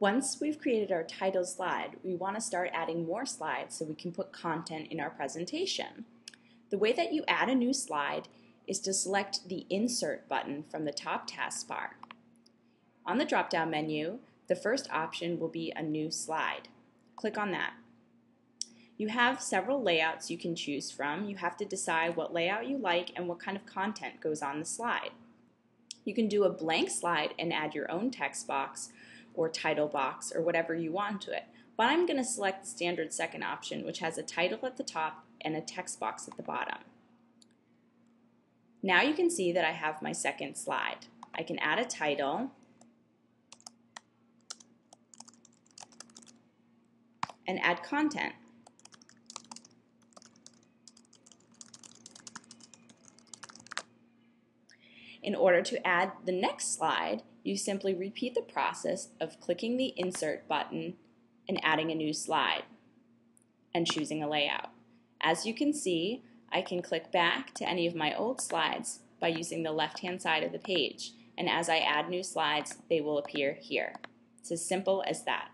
Once we've created our title slide, we want to start adding more slides so we can put content in our presentation. The way that you add a new slide is to select the Insert button from the top taskbar. On the drop-down menu, the first option will be a new slide. Click on that. You have several layouts you can choose from. You have to decide what layout you like and what kind of content goes on the slide. You can do a blank slide and add your own text box, or title box or whatever you want to it. But I'm going to select the standard second option, which has a title at the top and a text box at the bottom. Now you can see that I have my second slide. I can add a title and add content. In order to add the next slide, you simply repeat the process of clicking the Insert button and adding a new slide and choosing a layout. As you can see, I can click back to any of my old slides by using the left-hand side of the page, and as I add new slides, they will appear here. It's as simple as that.